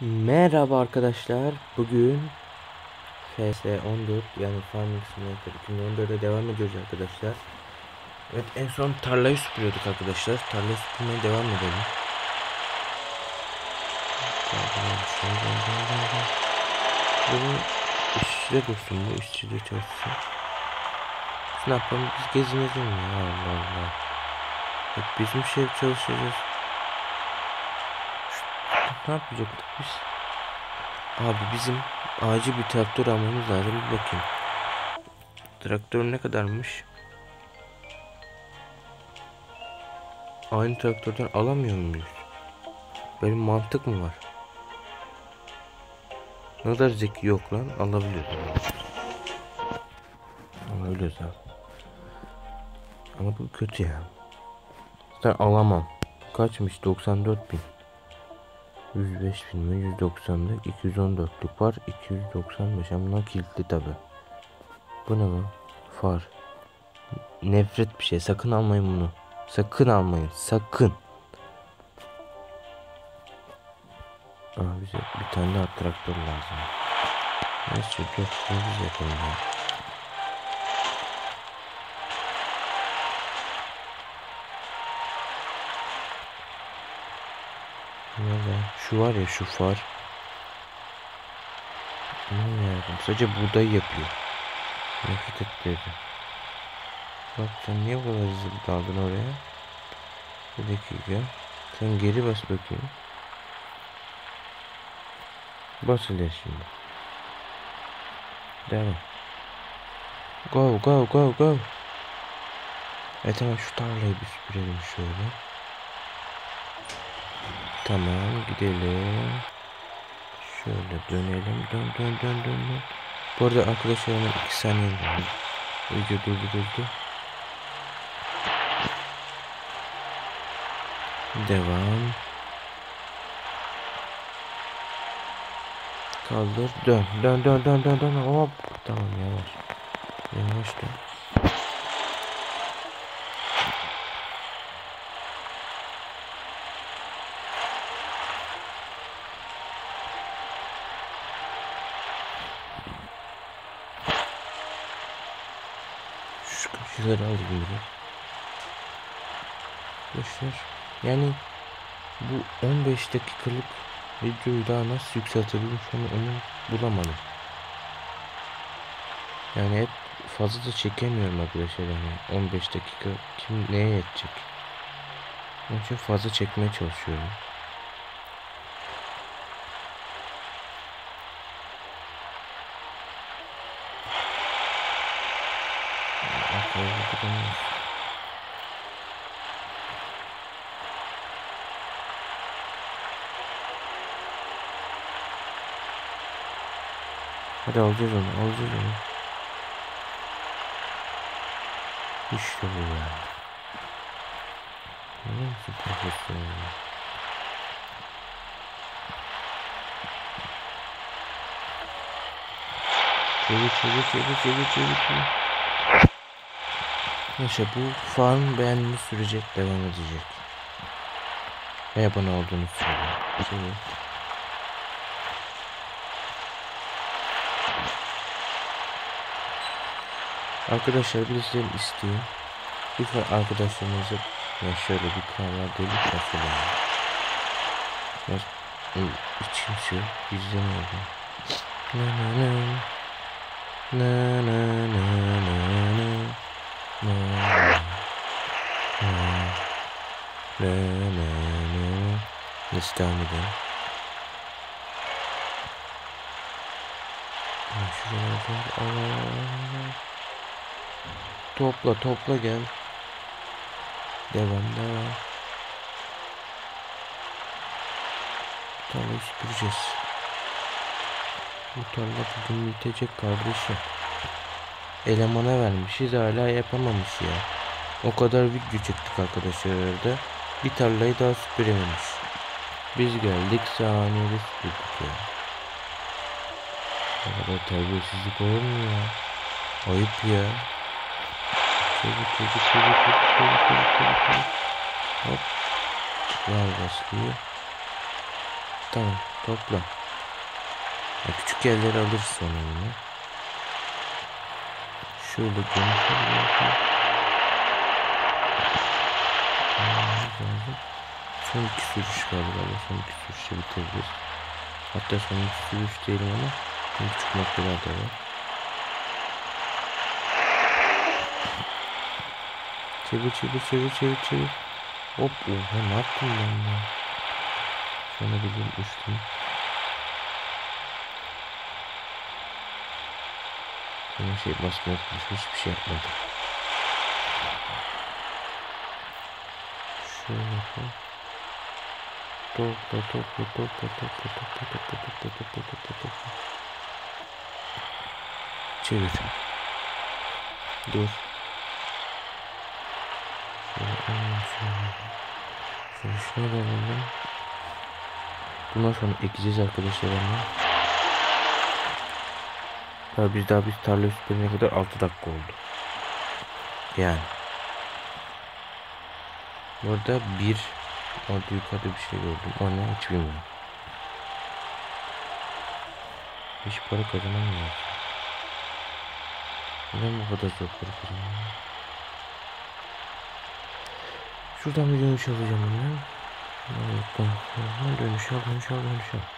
Merhaba arkadaşlar. Bugün FS14 yani Farming Simulator 2014'e devam ediyoruz arkadaşlar. Evet en son tarlayı süpürüyorduk arkadaşlar. Tarlayı süpürmeye devam edelim. Bunu işçide dursun bu işçide çalışsın. Ne yapalım biz gezinelim ya Allah Allah. Hep biz mi şey çalışacağız? Ne yapacaktık biz? Abi bizim acil bir traktör almamız lazım. Bir bakayım. Traktör ne kadarmış? Aynı traktörden alamıyor muyuz? Benim mantık mı var? Ne kadar zeki yok lan alabiliyoruz. Alabiliyoruz abi. Ama bu kötü ya. Zaten alamam. Kaçmış 94 bin. 105 bin mi? 190'lık 214'lük var. 295 ama bunlar kilitli tabi. Bu ne lan? Far. Nefret bir şey. Sakın almayın bunu. Sakın almayın. Sakın. Aa, bize bir tane daha traktör lazım. Neyse dur. Şunu biz yapalım ya. Nerede? Şu var ya şu far. Ne yardım? Sadece buğday yapıyor. Nefret ettirdi. Bak sen niye bu kadar hızlı daldın oraya? Bir dakika. Sen geri bas bakayım. Bas ile şimdi. Devam. Go go go go. Evet tamam şu tarlayı bir süpürelim şöyle. Tamam gidelim. Şöyle dönelim. Dön dön dön dön dön. Bu arada arkadaşlar hemen 2 saniye. Video durdu durdu. Devam. Kaldır. Dön. Dön dön dön dön dön. Hop. Tamam yavaş. Yavaş dön. Şu köşeleri alayım biraz. Arkadaşlar yani bu 15 dakikalık videoyu daha nasıl yükseltebilirim şu onu bulamadım. Yani hep fazla da çekemiyorum arkadaşlar yani 15 dakika kim neye yetecek? Onun için fazla çekmeye çalışıyorum. Hadi alacağız onu, alacağız onu. İşte bu ya. Ne musun profesyonel? Çevir çevir çevir çevir çevir çevir. Neyse bu farm beğendiği sürecek devam edecek. Ve abone olduğunu söyle. Çevir. Arkadaşlar sizden isteyeyim. Lütfen arkadaşlarınızı ya şöyle bir kanal lütfen söyleyin. Biraz içim şey izlemiyorum. Na na na. Na na na na na. Na na na na na. Neyse devam edelim. Topla topla gel. Devam devam. Tarlayı süpüreceğiz. Bu tarla bugün bitecek kardeşim. Elemana vermişiz hala yapamamış ya. O kadar video çektik arkadaşlar orada. Bir tarlayı daha süpürememiş. Biz geldik saniyede süpürdük ya. O kadar terbiyesizlik olur mu ya? Ayıp ya. Çabuk çabuk çabuk çabuk çabuk çabuk çabuk çabuk. Hop. Ver baskıyı. Tamam topla. Ya küçük yerleri alırız sonra yine. Şöyle lazım. Son iki sürüş galiba. Son iki sürüşü bitiririz. Hatta son iki sürüş diyelim ama küçük noktalar da var. Çevir çevir çevir çevir çevir. Hop oha ne yaptım ben ya. Sonra bileyim uçtum. Sonra şey basmak hiçbir şey yapmadım. Şöyle yapalım. Topla topla topla topla topla topla topla topla topla topla. Çevir. Dur. Şuna da alalım. Bundan sonra ekeceğiz arkadaşlar ama. Daha biz daha biz tarla süpürene kadar 6 dakika oldu. Yani. Burada bir orada yukarıda bir şey gördüm. O ne hiç bilmiyorum. Hiç para kazanamıyor. Neden bu kadar çok para kazanamıyor? Şuradan bir dönüş alacağım ben. Evet, dönüş al, dönüş al, dönüş al.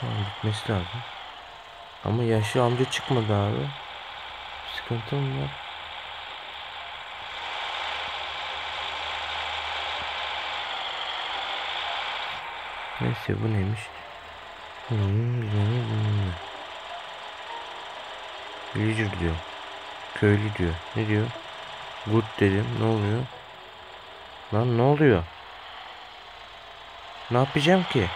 Tamam gitmesi lazım. Ama yaşlı amca çıkmadı abi. Sıkıntı mı var? Neyse bu neymiş? Hmm, Villager diyor. Köylü diyor. Ne diyor? Good dedim. Ne oluyor? Lan ne oluyor? Ne yapacağım ki?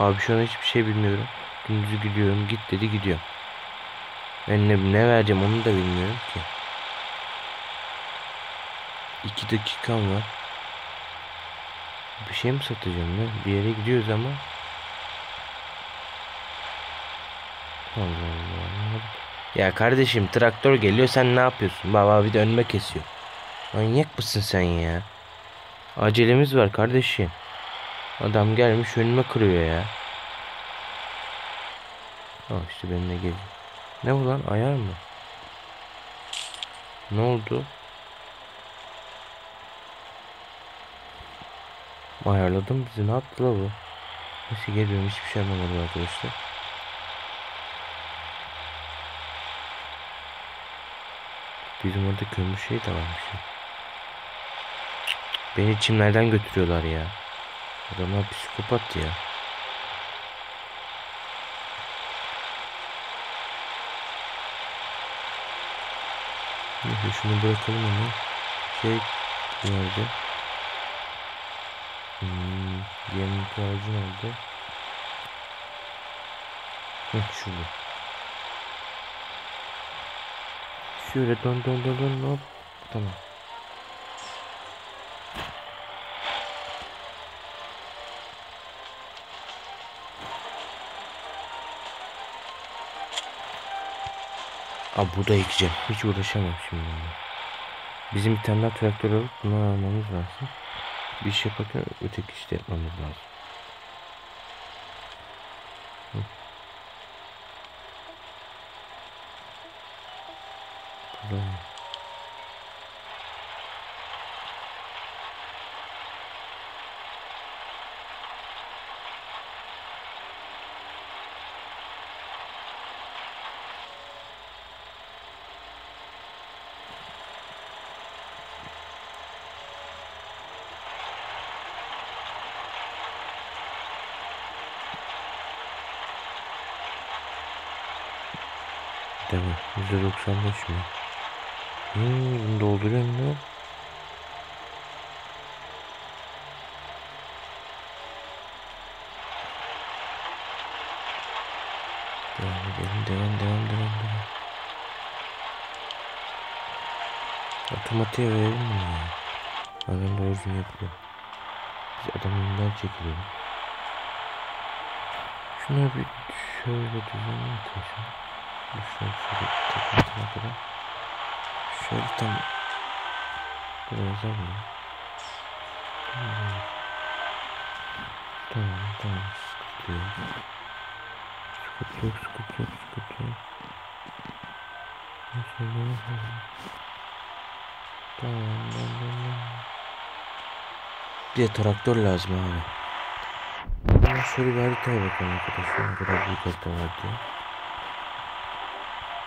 Abi şu an hiçbir şey bilmiyorum. Gündüz gidiyorum. Git dedi gidiyor. Ben ne, ne vereceğim onu da bilmiyorum ki. İki dakikam var. Bir şey mi satacağım ne? Bir yere gidiyoruz ama. Allah Allah. Ya kardeşim traktör geliyor sen ne yapıyorsun? Baba bir de önüme kesiyor. Manyak mısın sen ya? Acelemiz var kardeşim. Adam gelmiş önüme kırıyor ya. Aa işte benimle geliyor. Ne bu lan ayar mı? Ne oldu? Ayarladım bizi ne yaptı la bu? Nasıl geliyorum hiçbir şey anlamadım arkadaşlar. Bizim orada kömür şey de varmış. Beni çimlerden götürüyorlar ya. Adamlar psikopat ya. Neyse şunu bırakalım ama şey nerede? Hmm, yemlik ağacı nerede? Heh şurada. Şöyle dön dön dön dön hop. Tamam. Abi bu da ekeceğim. Hiç uğraşamam şimdi. Bizim bir tane daha traktör alıp bunu almamız lazım. Bir şey yaparken öteki işte yapmamız lazım. Hı. Buraya. Değil mi? %95 mi? Hmm, bunu dolduruyorum da. Devam edelim, devam, devam, devam, devam. Otomatiğe verelim mi ya? Adam da orijin yapıyor. Biz adamın önünden çekiliyoruz. Şuna bir şöyle düzenli koyacağım. Şöyle şöyle takıntına kadar. Şöyle tam buraya uzanmıyor. Tamam tamam sıkıntı yok. Sıkıntı yok sıkıntı yok sıkıntı yok. Nasıl olur? Tamam tamam tamam. Bir traktör lazım abi. Şöyle bir haritaya bakalım arkadaşlar. Ne kadar büyük harita var diye.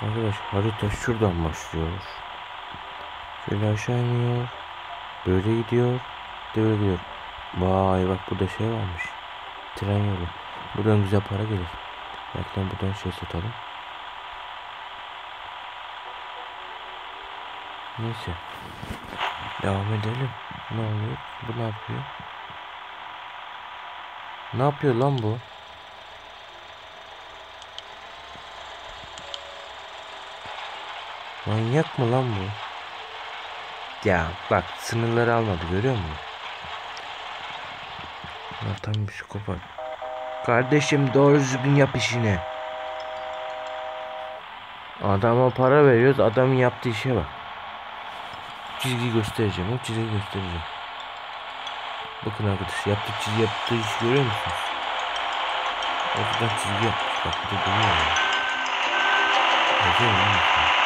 Arkadaş harita şuradan başlıyor. Şöyle aşağı iniyor. Böyle gidiyor. Böyle gidiyor. Vay bak burada şey varmış. Tren yolu. Buradan güzel para gelir. De buradan şey satalım. Neyse. Devam edelim. Ne oluyor? Bu ne yapıyor? Ne yapıyor lan bu? Manyak mı lan bu? Ya bak sınırları almadı görüyor musun? Tam bir psikopat. Kardeşim doğru düzgün yap işini. Adama para veriyoruz adamın yaptığı işe bak. Çizgi göstereceğim o çizgi göstereceğim. Bakın arkadaşlar yaptığı çizgi yaptığı işi görüyor musunuz? Ortadan çizgi yapmış bak ya. Yazıyor mu lan bu?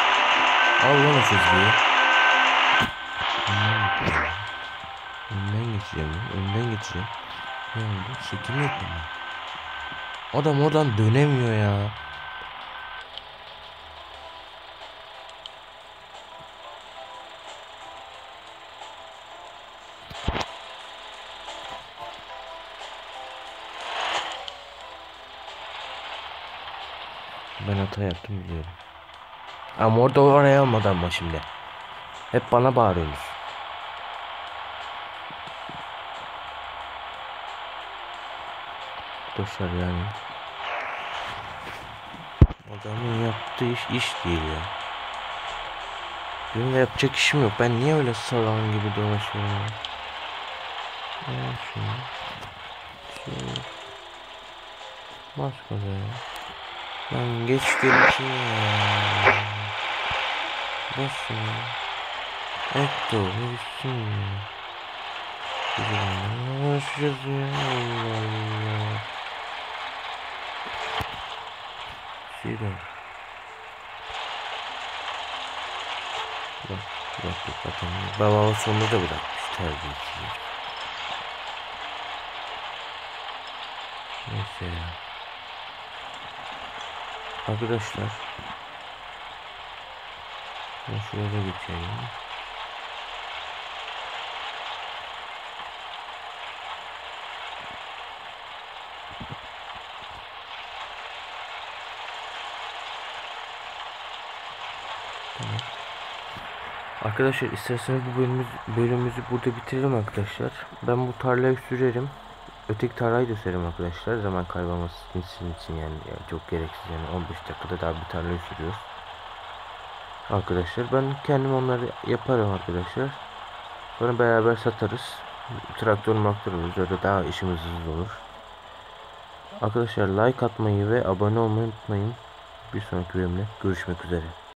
Al lan o çizgiyi. Önden geçeceğim. Lan, Önden geçeceğim. Ne oldu? Şekil yok mu? Adam oradan dönemiyor ya. Ben hata yaptım biliyorum. Ama orada oraya almadı ama şimdi. Hep bana bağırıyorsunuz. Boşver yani. Adamın yaptığı iş iş değil ya. Benim de yapacak işim yok. Ben niye öyle salan gibi dolaşıyorum ya? Al şunu. Bas gaza ya. Lan geç gelişi ya. Et ya. Güzel. Uğraşacağız ya. Allah Allah. Şuradan. Bak, bak, bak, bakın. Babamın sonunda da bırakmış terbiyesiz. Neyse ya. Arkadaşlar. Ben şuraya da geçeyim. Arkadaşlar isterseniz bu bölümümüz, bölümümüzü burada bitirelim arkadaşlar. Ben bu tarlayı sürerim. Öteki tarlayı da sürerim arkadaşlar. Zaman kaybolması için, için yani, yani çok gereksiz yani 15 dakikada daha bir tarlayı sürüyoruz. Arkadaşlar ben kendim onları yaparım arkadaşlar. Sonra beraber satarız. Traktör maktör oluruz. Öyle daha işimiz hızlı olur. Arkadaşlar like atmayı ve abone olmayı unutmayın. Bir sonraki bölümde görüşmek üzere.